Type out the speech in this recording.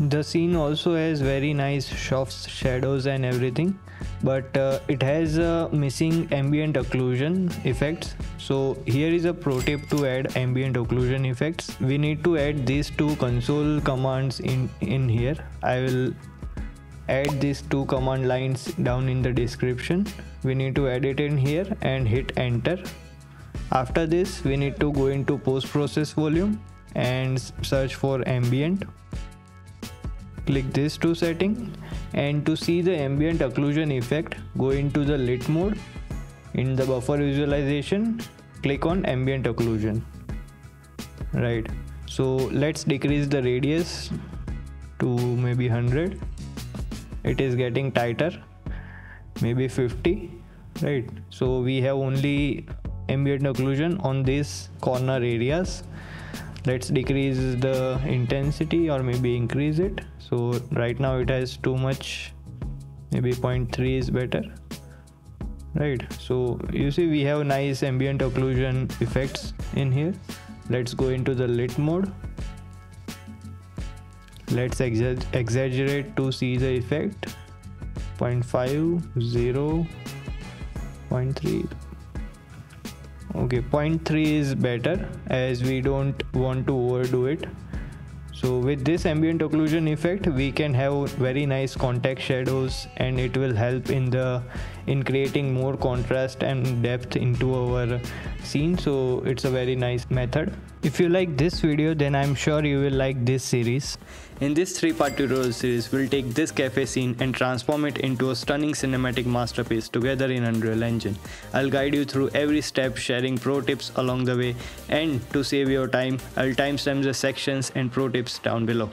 the scene also has very nice soft shadows and everything but uh, it has missing ambient occlusion effects. So here is a pro tip to add ambient occlusion effects. We need to add these two console commands in in here. I will add these two command lines down in the description. We need to add it in here and hit enter. After this we need to go into post process volume and search for ambient click this to setting and to see the ambient occlusion effect go into the lit mode. In the buffer visualization click on ambient occlusion. Right. So let's decrease the radius to maybe 100 it is getting tighter maybe 50 right. So we have only ambient occlusion on these corner areas let's decrease the intensity or maybe increase it. So right now it has too much maybe 0.3 is better right? So you see we have nice ambient occlusion effects in here. Let's go into the lit mode. Let's exa exaggerate to see the effect. 0.5 0 0.3 okay point 3 is better as we don't want to overdo it. So with this ambient occlusion effect we can have very nice contact shadows and it will help in the in creating more contrast and depth into our scene so it's a very nice method if you like this video then i'm sure you will like this series in this three-part tutorial series, we'll take this cafe scene and transform it into a stunning cinematic masterpiece together in Unreal Engine. I'll guide you through every step sharing pro tips along the way and to save your time, I'll timestamp the sections and pro tips down below.